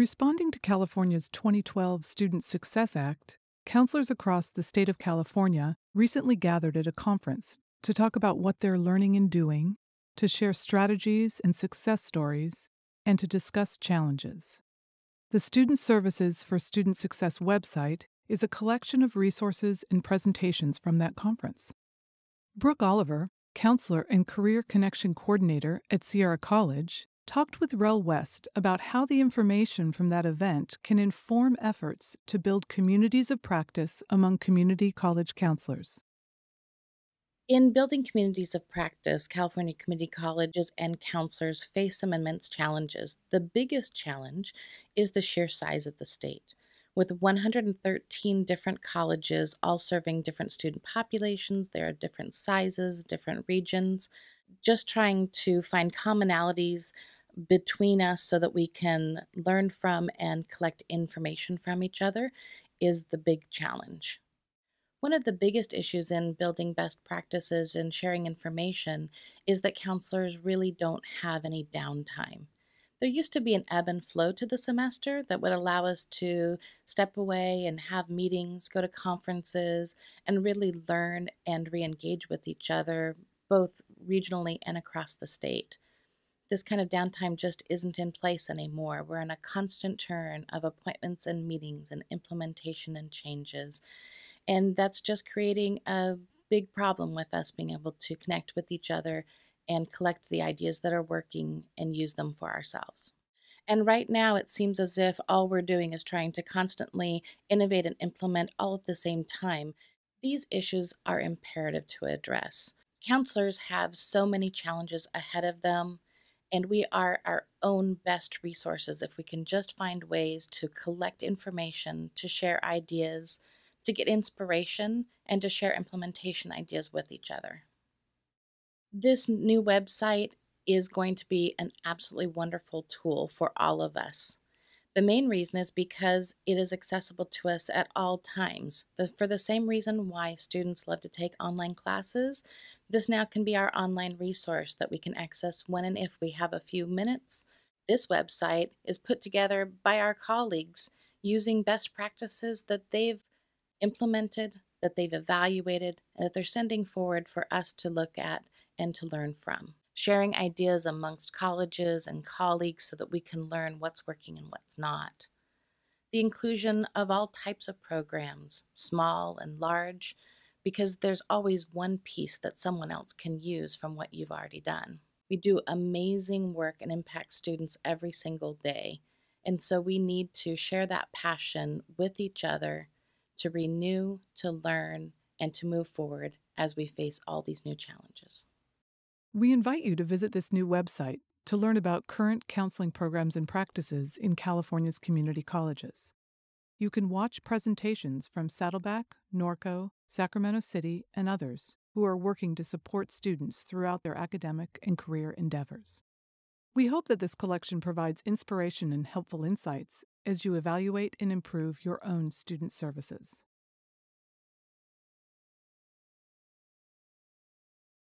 Responding to California's 2012 Student Success Act, counselors across the state of California recently gathered at a conference to talk about what they're learning and doing, to share strategies and success stories, and to discuss challenges. The Student Services for Student Success website is a collection of resources and presentations from that conference. Brook Oliver, counselor and career connection coordinator at Sierra College, talked with REL West about how the information from that event can inform efforts to build communities of practice among community college counselors. In building communities of practice, California community colleges and counselors face some immense challenges. The biggest challenge is the sheer size of the state. With 113 different colleges, all serving different student populations, there are different sizes, different regions. Just trying to find commonalities between us so that we can learn from and collect information from each other is the big challenge. One of the biggest issues in building best practices and sharing information is that counselors really don't have any downtime. There used to be an ebb and flow to the semester that would allow us to step away and have meetings, go to conferences, and really learn and re engage with each other, both regionally and across the state. This kind of downtime just isn't in place anymore. We're in a constant turn of appointments and meetings and implementation and changes. And that's just creating a big problem with us being able to connect with each other and collect the ideas that are working and use them for ourselves. And right now, it seems as if all we're doing is trying to constantly innovate and implement all at the same time. These issues are imperative to address. Counselors have so many challenges ahead of them, and we are our own best resources if we can just find ways to collect information, to share ideas, to get inspiration, and to share implementation ideas with each other. This new website is going to be an absolutely wonderful tool for all of us. The main reason is because it is accessible to us at all times. The, for the same reason why students love to take online classes, this now can be our online resource that we can access when and if we have a few minutes. This website is put together by our colleagues using best practices that they've implemented, that they've evaluated, and that they're sending forward for us to look at and to learn from. Sharing ideas amongst colleges and colleagues so that we can learn what's working and what's not. The inclusion of all types of programs, small and large, because there's always one piece that someone else can use from what you've already done. We do amazing work and impact students every single day. And so we need to share that passion with each other to renew, to learn, and to move forward as we face all these new challenges. We invite you to visit this new website to learn about current counseling programs and practices in California's community colleges. You can watch presentations from Saddleback, Norco, Sacramento City, and others who are working to support students throughout their academic and career endeavors. We hope that this collection provides inspiration and helpful insights as you evaluate and improve your own student services.